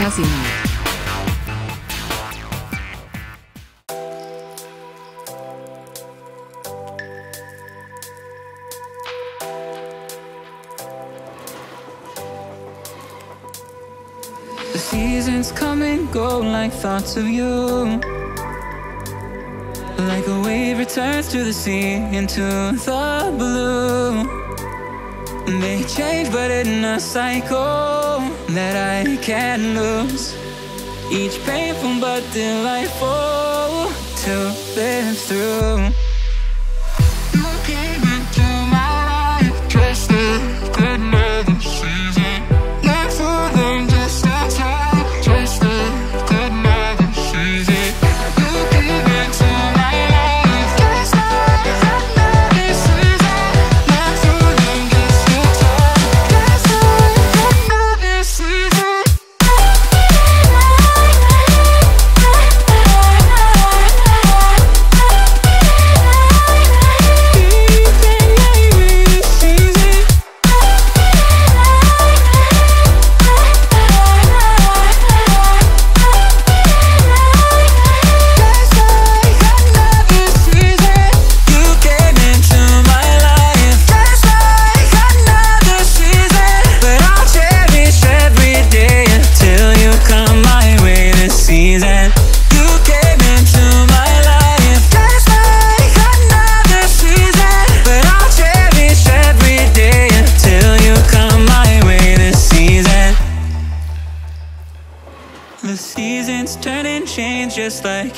Casino. The seasons come and go like thoughts of you Like a wave returns to the sea into the blue May change, but in a cycle that I can't lose. Each painful but delightful to live through.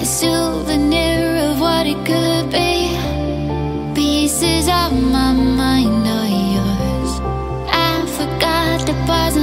a souvenir of what it could be. Pieces of my mind are yours. I forgot the bars